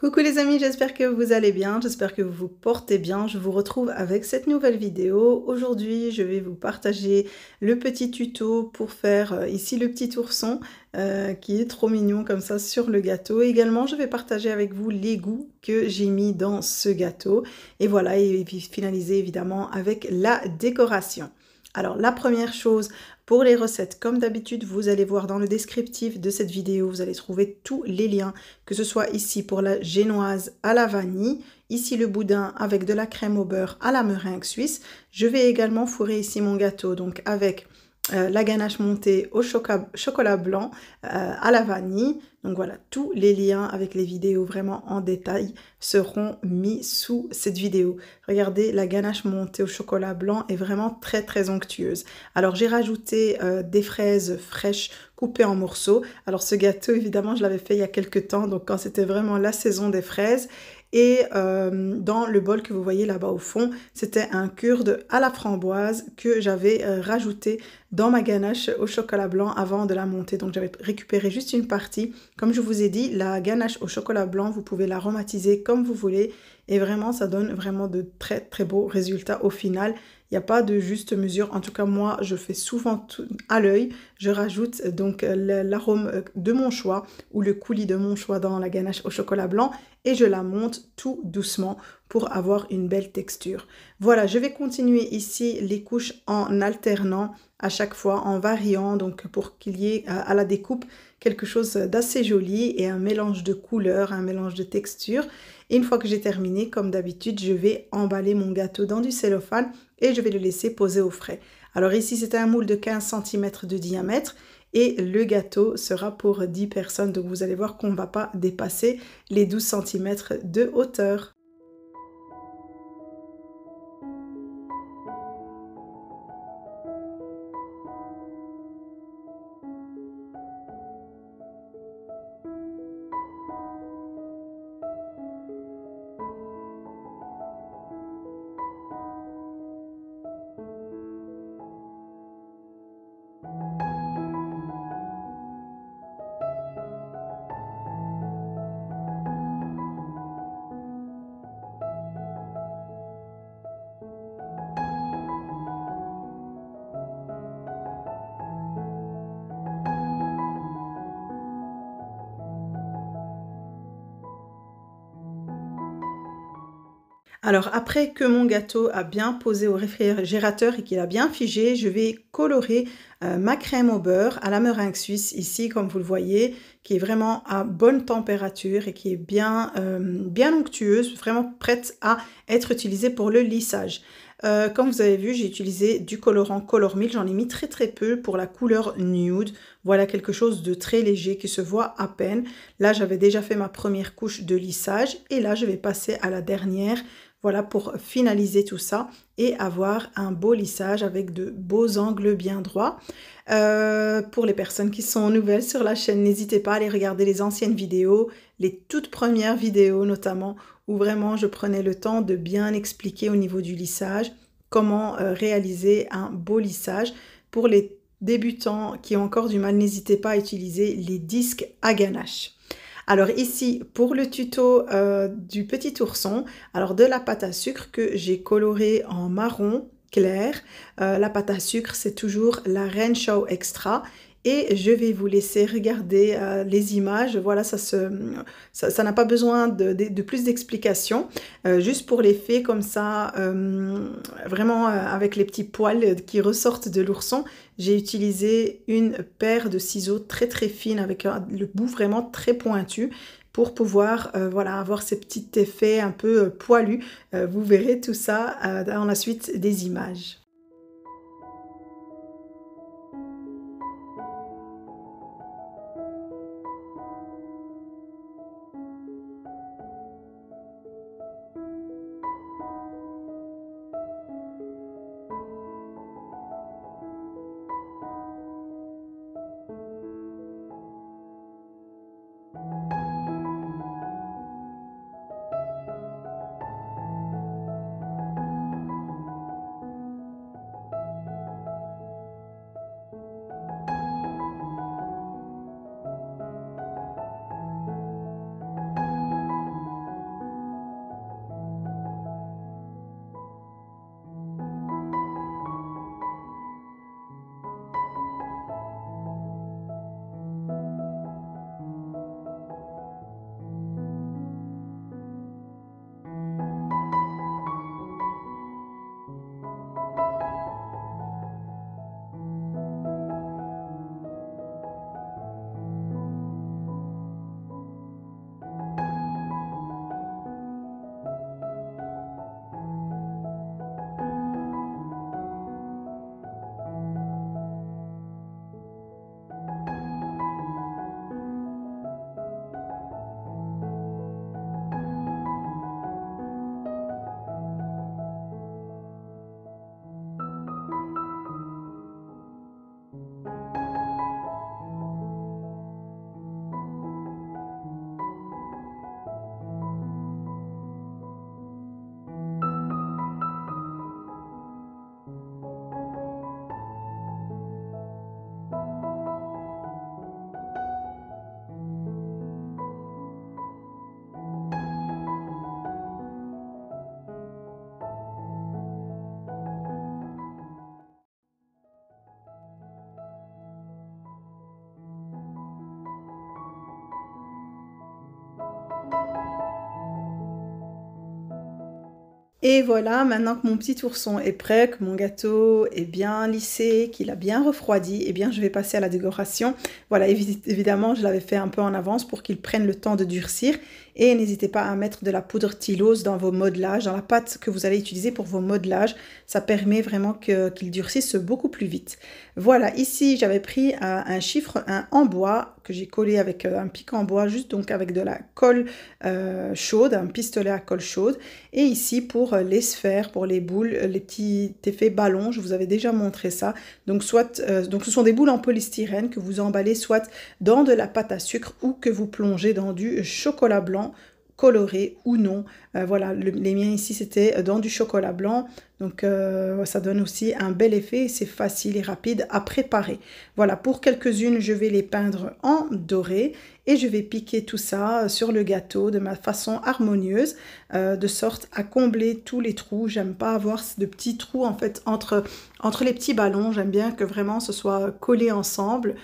Coucou les amis, j'espère que vous allez bien, j'espère que vous vous portez bien. Je vous retrouve avec cette nouvelle vidéo. Aujourd'hui, je vais vous partager le petit tuto pour faire euh, ici le petit ourson euh, qui est trop mignon comme ça sur le gâteau. également, je vais partager avec vous les goûts que j'ai mis dans ce gâteau. Et voilà, et puis finaliser évidemment avec la décoration. Alors la première chose, pour les recettes, comme d'habitude, vous allez voir dans le descriptif de cette vidéo, vous allez trouver tous les liens, que ce soit ici pour la génoise à la vanille, ici le boudin avec de la crème au beurre à la meringue suisse. Je vais également fourrer ici mon gâteau, donc avec euh, la ganache montée au chocolat blanc euh, à la vanille. Donc voilà, tous les liens avec les vidéos vraiment en détail seront mis sous cette vidéo. Regardez, la ganache montée au chocolat blanc est vraiment très très onctueuse. Alors j'ai rajouté euh, des fraises fraîches coupées en morceaux. Alors ce gâteau, évidemment, je l'avais fait il y a quelques temps, donc quand c'était vraiment la saison des fraises. Et euh, dans le bol que vous voyez là-bas au fond, c'était un kurde à la framboise que j'avais euh, rajouté dans ma ganache au chocolat blanc avant de la monter. Donc j'avais récupéré juste une partie. Comme je vous ai dit, la ganache au chocolat blanc, vous pouvez l'aromatiser comme vous voulez. Et vraiment, ça donne vraiment de très très beaux résultats au final. Il n'y a pas de juste mesure. En tout cas, moi, je fais souvent à l'œil. Je rajoute donc l'arôme de mon choix ou le coulis de mon choix dans la ganache au chocolat blanc et je la monte tout doucement pour avoir une belle texture. Voilà, je vais continuer ici les couches en alternant à chaque fois, en variant, donc pour qu'il y ait à la découpe quelque chose d'assez joli et un mélange de couleurs, un mélange de textures. Une fois que j'ai terminé, comme d'habitude, je vais emballer mon gâteau dans du cellophane et je vais le laisser poser au frais. Alors ici, c'est un moule de 15 cm de diamètre et le gâteau sera pour 10 personnes. Donc vous allez voir qu'on ne va pas dépasser les 12 cm de hauteur. Alors après que mon gâteau a bien posé au réfrigérateur et qu'il a bien figé, je vais colorer euh, ma crème au beurre à la meringue suisse ici comme vous le voyez, qui est vraiment à bonne température et qui est bien, euh, bien onctueuse, vraiment prête à être utilisée pour le lissage. Euh, comme vous avez vu, j'ai utilisé du colorant Color Milk. J'en ai mis très très peu pour la couleur nude. Voilà quelque chose de très léger qui se voit à peine. Là, j'avais déjà fait ma première couche de lissage. Et là, je vais passer à la dernière voilà pour finaliser tout ça et avoir un beau lissage avec de beaux angles bien droits. Euh, pour les personnes qui sont nouvelles sur la chaîne, n'hésitez pas à aller regarder les anciennes vidéos, les toutes premières vidéos notamment, où vraiment je prenais le temps de bien expliquer au niveau du lissage comment euh, réaliser un beau lissage. Pour les débutants qui ont encore du mal, n'hésitez pas à utiliser les disques à ganache. Alors ici, pour le tuto euh, du petit ourson, alors de la pâte à sucre que j'ai colorée en marron clair. Euh, la pâte à sucre, c'est toujours la Renshaw Extra et je vais vous laisser regarder euh, les images. Voilà, ça n'a pas besoin de, plus d'explications. Euh, juste pour l'effet comme ça, euh, vraiment avec les petits poils qui ressortent de l'ourson, j'ai utilisé une paire de ciseaux très très fines avec le bout vraiment très pointu pour pouvoir voilà, avoir ces petits effets un peu poilus. vous verrez tout ça dans la suite des images. Et voilà, maintenant que mon petit ourson est prêt, que mon gâteau est bien lissé, qu'il a bien refroidi, eh bien je vais passer à la décoration. Voilà, évidemment, je l'avais fait un peu en avance pour qu'il prenne le temps de durcir. Et n'hésitez pas à mettre de la poudre tylose dans vos modelages, dans la pâte que vous allez utiliser pour vos modelages. Ça permet vraiment qu'il durcisse beaucoup plus vite. Voilà, ici j'avais pris un, chiffre un en bois que j'ai collé avec euh, un pic en bois, juste donc avec de la colle euh, chaude, un pistolet à colle chaude. Et ici pour euh, les sphères, pour les boules, les petits effets ballons, je vous avais déjà montré ça. Donc soit, donc ce sont des boules en polystyrène que vous emballez soit dans de la pâte à sucre ou que vous plongez dans du chocolat blanc coloré ou non. Euh, voilà, les miens ici c'était dans du chocolat blanc, donc euh, ça donne aussi un bel effet c'est facile et rapide à préparer. Voilà, pour quelques-unes je vais les peindre en doré et je vais piquer tout ça sur le gâteau de ma façon harmonieuse, euh, de sorte à combler tous les trous. J'aime pas avoir de petits trous en fait entre les petits ballons, j'aime bien que vraiment ce soit collé ensemble.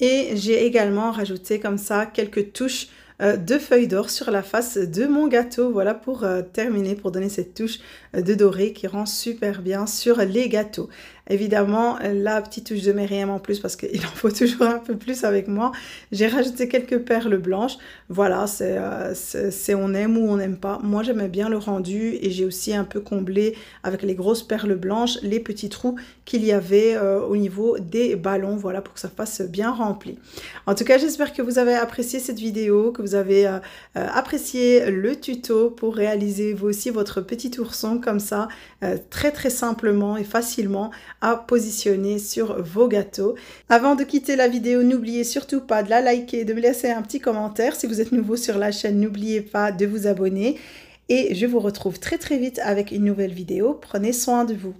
Et j'ai également rajouté comme ça quelques touches euh, deux feuilles d'or sur la face de mon gâteau. Voilà pour euh, terminer, pour donner cette touche euh, de doré qui rend super bien sur les gâteaux. Évidemment, la petite touche de Myriam en plus parce qu'il en faut toujours un peu plus avec moi. J'ai rajouté quelques perles blanches. Voilà, c'est on aime ou on n'aime pas. Moi, j'aimais bien le rendu et j'ai aussi un peu comblé avec les grosses perles blanches les petits trous qu'il y avait au niveau des ballons. Voilà, pour que ça fasse bien rempli. En tout cas, j'espère que vous avez apprécié cette vidéo, que vous avez euh, euh, apprécié le tuto pour réaliser vous aussi votre petit ourson comme ça, euh, très très simplement et facilement à positionner sur vos gâteaux. Avant de quitter la vidéo, n'oubliez surtout pas de la liker, de me laisser un petit commentaire. Si vous êtes nouveau sur la chaîne, n'oubliez pas de vous abonner. Et je vous retrouve très très vite avec une nouvelle vidéo. Prenez soin de vous.